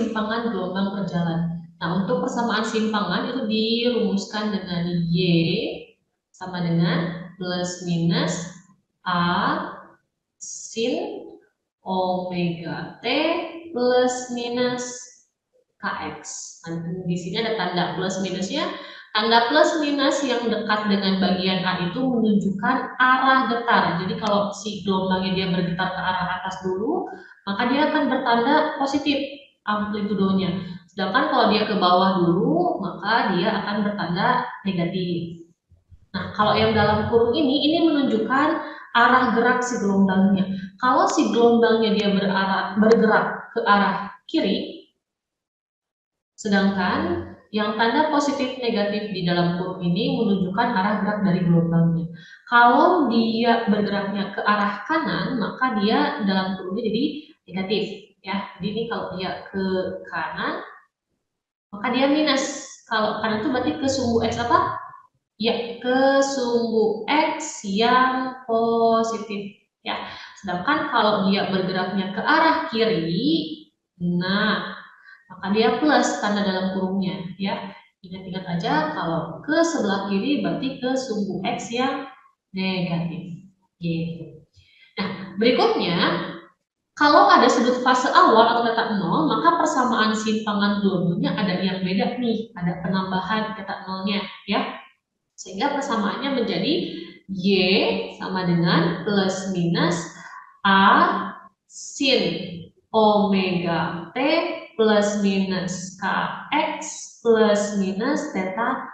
simpangan gelombang berjalan. Nah, untuk persamaan simpangan itu dirumuskan dengan Y sama dengan plus minus A sin omega T plus minus KX. Nah, di sini ada tanda plus minusnya. Tanda plus minus yang dekat dengan bagian A itu menunjukkan arah getar. Jadi kalau si gelombangnya dia bergetar ke arah atas dulu, maka dia akan bertanda positif amplitudonya. Sedangkan kalau dia ke bawah dulu, maka dia akan bertanda negatif. Nah, kalau yang dalam kurung ini, ini menunjukkan arah gerak si gelombangnya. Kalau si gelombangnya dia berarah, bergerak ke arah kiri, sedangkan yang tanda positif negatif di dalam kurung ini menunjukkan arah gerak dari gelombangnya. Kalau dia bergeraknya ke arah kanan, maka dia dalam kurungnya jadi negatif. Ya, ini kalau dia ke kanan, maka dia minus. Kalau kanan itu berarti ke sumbu X apa? Ya, ke sumbu X yang positif. Ya, sedangkan kalau dia bergeraknya ke arah kiri, nah, maka dia plus tanda dalam kurungnya. Ya, ingat-ingat aja kalau ke sebelah kiri berarti ke sumbu X yang negatif. Gitu. Nah, berikutnya kalau ada sudut fase awal atau letak nol, maka persamaan simpangan gelombangnya ada yang beda nih, ada penambahan letak nolnya, ya. Sehingga persamaannya menjadi Y sama dengan plus minus A sin omega T plus minus KX plus minus theta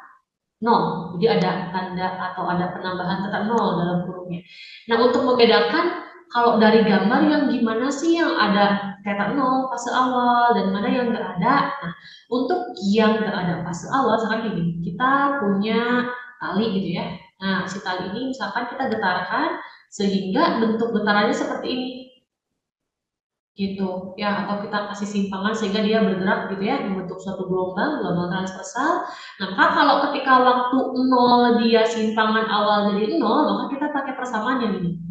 0. Jadi ada tanda atau ada penambahan theta 0 dalam kurungnya. Nah, untuk membedakan kalau dari gambar yang gimana sih yang ada theta 0 fase awal dan mana yang nggak ada. Nah, untuk yang nggak ada fase awal, misalkan gini, kita punya tali gitu ya. Nah, si tali ini misalkan kita getarkan sehingga bentuk getarannya seperti ini. Gitu ya, atau kita kasih simpangan sehingga dia bergerak gitu ya, membentuk suatu gelombang, gelombang transversal. Nah, maka kalau ketika waktu 0 dia simpangan awal jadi 0, maka kita pakai persamaan yang ini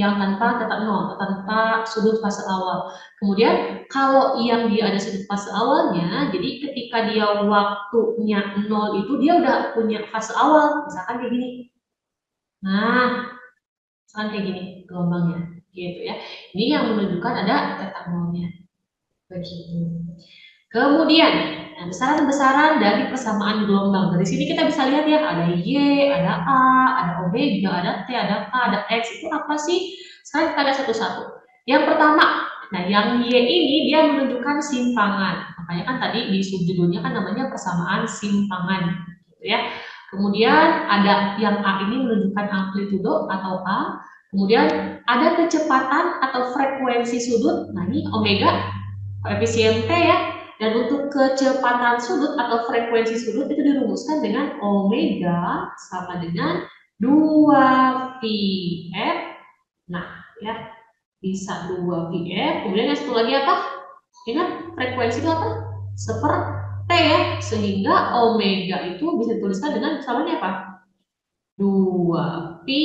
yang tanpa tetap nol, tanpa sudut fase awal. Kemudian kalau yang dia ada sudut fase awalnya, jadi ketika dia waktunya nol itu dia udah punya fase awal, misalkan kayak gini. Nah, misalkan kayak gini gelombangnya, gitu ya. Ini yang menunjukkan ada tetap nolnya. Begitu. Kemudian, nah, besaran-besaran dari persamaan gelombang. Dari sini kita bisa lihat ya, ada Y, ada A, ada omega, ada T, ada K, ada X. Itu apa sih? Sekarang kita lihat satu-satu. Yang pertama, nah yang Y ini dia menunjukkan simpangan. Makanya kan tadi di subjudulnya kan namanya persamaan simpangan. Gitu ya. Kemudian ada yang A ini menunjukkan amplitudo atau A. Kemudian ada kecepatan atau frekuensi sudut. Nah ini omega, koefisien T ya dan untuk kecepatan sudut atau frekuensi sudut itu dirumuskan dengan omega sama dengan 2Vf. Nah, ya, bisa 2Vf. Kemudian yang satu lagi apa? Ingat frekuensi itu apa? Seper T ya. Sehingga omega itu bisa dituliskan dengan samanya apa? 2Pi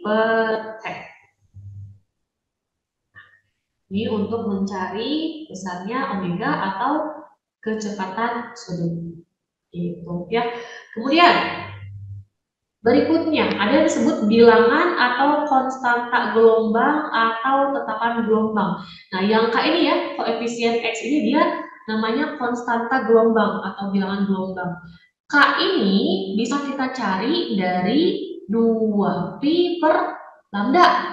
per T. Ini untuk mencari besarnya omega atau kecepatan sudut. Itu ya. Kemudian berikutnya ada yang disebut bilangan atau konstanta gelombang atau tetapan gelombang. Nah, yang K ini ya, koefisien X ini dia namanya konstanta gelombang atau bilangan gelombang. K ini bisa kita cari dari 2pi per lambda.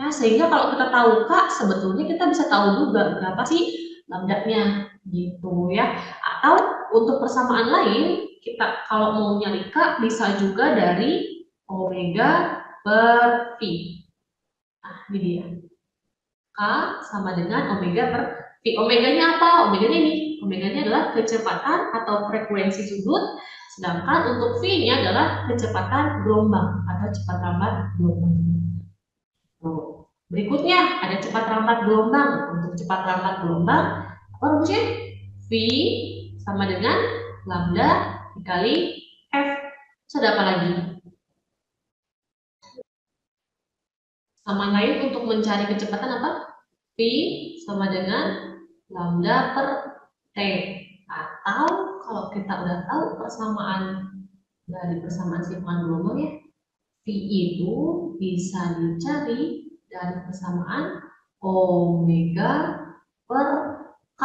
Ya, sehingga kalau kita tahu K, sebetulnya kita bisa tahu juga berapa sih lambdanya gitu ya. Atau untuk persamaan lain, kita kalau mau nyari K bisa juga dari omega per pi. Nah, ini dia. K sama dengan omega per pi. Omeganya apa? Omeganya ini. Omeganya adalah kecepatan atau frekuensi sudut, sedangkan untuk V-nya adalah kecepatan gelombang atau cepat lambat gelombang. Berikutnya ada cepat lambat gelombang. Untuk cepat lambat gelombang, apa rumusnya? V sama dengan lambda dikali F. Sudah apa lagi? Sama lain untuk mencari kecepatan apa? V sama dengan lambda per Atau kalau kita udah tahu persamaan dari persamaan simpangan gelombang ya, V itu bisa dicari dari persamaan omega per K.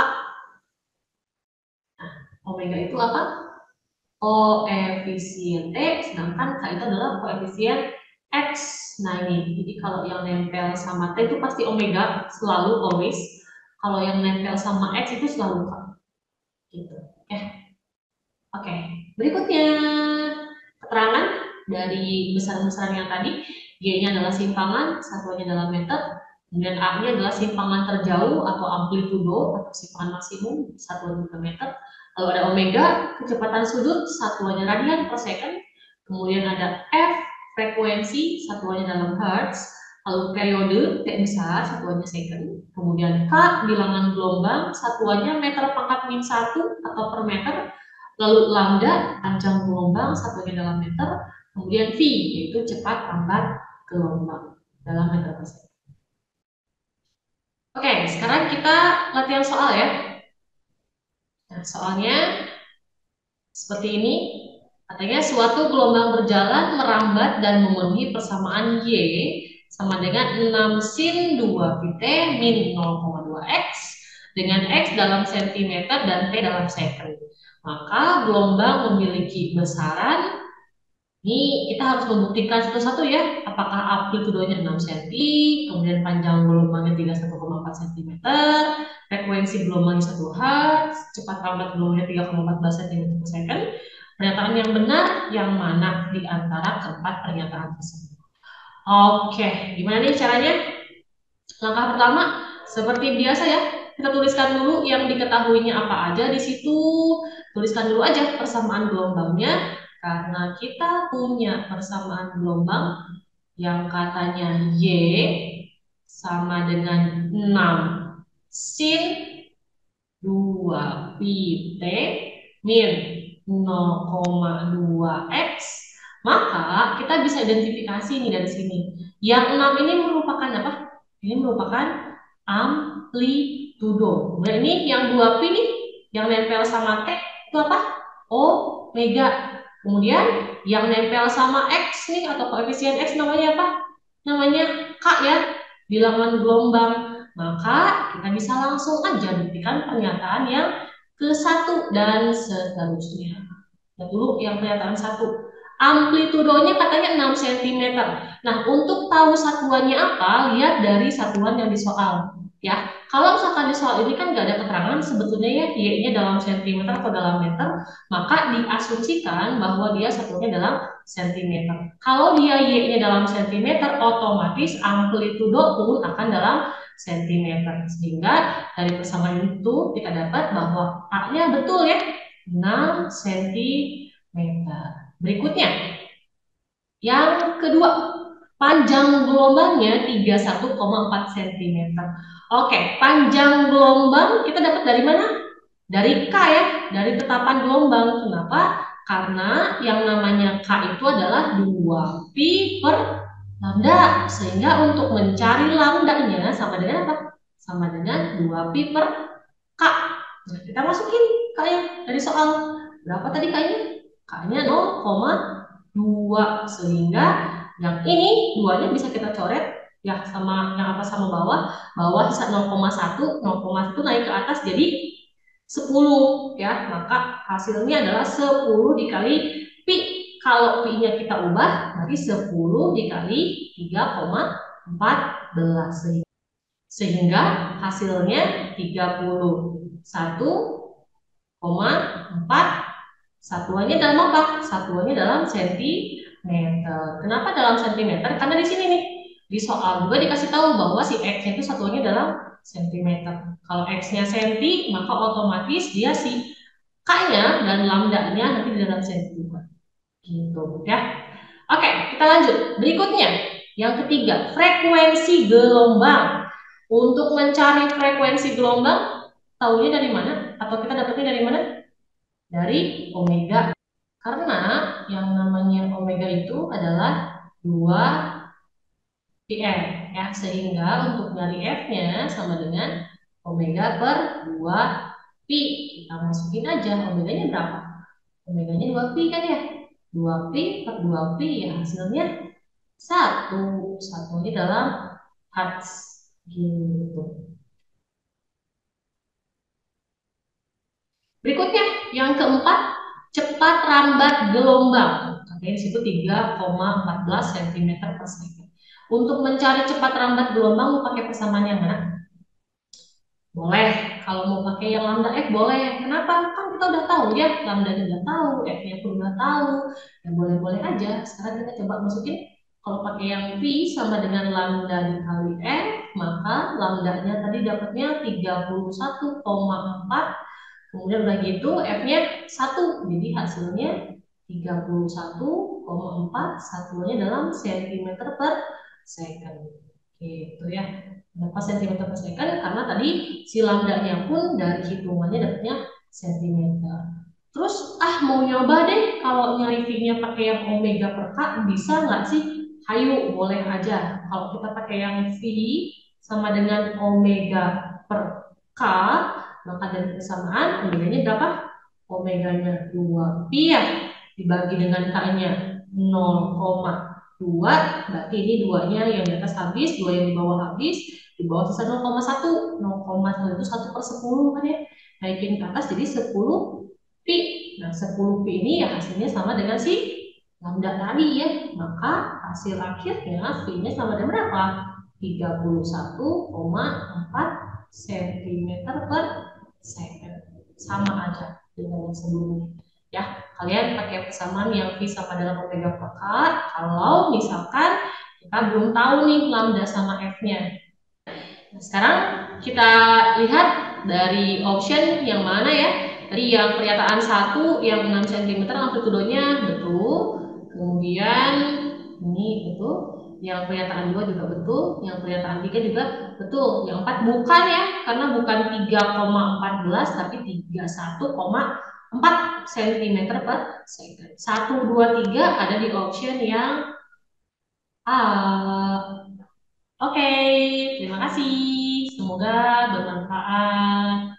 Nah, omega itu apa? Koefisien T, sedangkan K itu adalah koefisien X. Nah ini, jadi kalau yang nempel sama T itu pasti omega, selalu always. Kalau yang nempel sama X itu selalu K. Gitu. Ya. Oke, berikutnya keterangan dari besar-besaran yang tadi. G-nya adalah simpangan, satuannya adalah meter, kemudian A-nya adalah simpangan terjauh atau amplitudo atau simpangan maksimum, satuan juga meter. Lalu ada omega, kecepatan sudut, satuannya radian per second. Kemudian ada F, frekuensi, satuannya dalam hertz. Lalu periode, T besar, satuannya second. Kemudian K, bilangan gelombang, satuannya meter pangkat min 1 atau per meter. Lalu lambda, panjang gelombang, satuannya dalam meter. Kemudian V, yaitu cepat pangkat gelombang dalam meter per second. Oke, sekarang kita latihan soal ya. Nah, soalnya seperti ini. Katanya suatu gelombang berjalan merambat dan memenuhi persamaan Y sama dengan 6 sin 2 pt min 0,2 X dengan X dalam cm dan T dalam second. Maka gelombang memiliki besaran ini kita harus membuktikan satu-satu ya, apakah amplitudonya 6 cm, kemudian panjang gelombangnya 31,4 cm, frekuensi gelombangnya 1 Hz, cepat lambat gelombangnya 3,14 cm per second. Pernyataan yang benar yang mana di antara keempat pernyataan tersebut? Oke, gimana nih caranya? Langkah pertama, seperti biasa ya, kita tuliskan dulu yang diketahuinya apa aja di situ. Tuliskan dulu aja persamaan gelombangnya karena kita punya persamaan gelombang yang katanya Y sama dengan 6 sin 2 pi T min 0,2 X maka kita bisa identifikasi ini dari sini yang 6 ini merupakan apa? ini merupakan amplitudo nah ini yang 2 pi nih yang nempel sama T itu apa? Omega Kemudian yang nempel sama X nih atau koefisien X namanya apa? Namanya K ya, bilangan gelombang. Maka kita bisa langsung aja buktikan pernyataan yang ke satu dan seterusnya. Ya dulu yang pernyataan satu. Amplitudonya katanya 6 cm. Nah, untuk tahu satuannya apa, lihat dari satuan yang disoal. Ya, kalau misalkan di soal ini kan nggak ada keterangan sebetulnya ya y-nya dalam sentimeter atau dalam meter, maka diasumsikan bahwa dia satunya dalam sentimeter. Kalau dia y-nya dalam sentimeter, otomatis amplitudo pun akan dalam sentimeter. Sehingga dari persamaan itu kita dapat bahwa A-nya betul ya, 6 cm. Berikutnya, yang kedua, panjang gelombangnya 31,4 cm. Oke, panjang gelombang kita dapat dari mana? Dari K ya, dari tetapan gelombang. Kenapa? Karena yang namanya K itu adalah 2 pi per lambda. Sehingga untuk mencari lambdanya sama dengan apa? Sama dengan 2 pi per K. Nah, kita masukin K ya dari soal. Berapa tadi K-nya? K-nya 0,2. Sehingga yang ini duanya bisa kita coret ya sama yang atas sama bawah. Bawah 0,1 0,1 naik ke atas jadi 10 ya. Maka hasilnya adalah 10 dikali pi. Kalau pi nya kita ubah berarti 10 dikali 3,14 sehingga hasilnya 31,4 satuannya dalam apa? Satuannya dalam sentimeter. Kenapa dalam sentimeter? Karena di sini nih di soal juga dikasih tahu bahwa si X-nya itu satuannya dalam sentimeter. Kalau X-nya senti, maka otomatis dia si K-nya dan lambda-nya nanti di dalam senti juga. Gitu ya. Oke, kita lanjut. Berikutnya, yang ketiga, frekuensi gelombang. Untuk mencari frekuensi gelombang, tahunya dari mana? Atau kita dapatnya dari mana? Dari omega. Karena yang namanya omega itu adalah 2 Pn ya sehingga untuk dari F-nya sama dengan omega per 2 pi. Kita masukin aja omeganya berapa? Omeganya 2 pi kan ya? 2 pi per 2 pi ya hasilnya 1. Satunya dalam hertz. Gitu. Berikutnya, yang keempat, cepat rambat gelombang. Katanya disebut 3,14 cm per second. Untuk mencari cepat rambat gelombang, mau pakai persamaan yang mana? Boleh, kalau mau pakai yang lambda F boleh. Kenapa? Kan kita udah tahu ya, lambda udah tahu, F-nya pun udah tahu. Ya boleh-boleh aja. Sekarang kita coba masukin kalau pakai yang V sama dengan lambda dikali F, maka lambdanya tadi dapatnya 31,4. Kemudian udah gitu F-nya 1. Jadi hasilnya 31,4 satuannya dalam cm per second. Gitu ya berapa cm per second karena tadi si lambdanya pun dari hitungannya dapatnya cm. Terus ah mau nyoba deh kalau nyari V-nya pakai yang omega per K bisa nggak sih? Hayu boleh aja. Kalau kita pakai yang V sama dengan omega per K maka dari persamaan omeganya berapa? Omeganya 2 pi ya dibagi dengan K-nya 0,2 berarti ini duanya yang di atas habis, dua yang di bawah habis di bawah sisa 0,1 0,1 itu 1 per 10 kan ya naikin ke atas jadi 10 pi nah 10 pi ini ya hasilnya sama dengan si lambda tadi ya maka hasil akhirnya V nya sama dengan berapa 31,4 cm per second sama aja dengan yang sebelumnya ya kalian pakai persamaan yang V sama dengan omega K kalau misalkan kita belum tahu nih lambda sama F nya Nah, sekarang kita lihat dari option yang mana ya. Tadi yang pernyataan satu yang 6 cm amplitudonya betul. Kemudian ini betul. Yang pernyataan dua juga betul. Yang pernyataan tiga juga betul. Yang empat bukan ya, karena bukan 3,14 tapi 31,4 cm per second. 1, 2, 3 ada di option yang A. Oke, terima kasih. Semoga bermanfaat.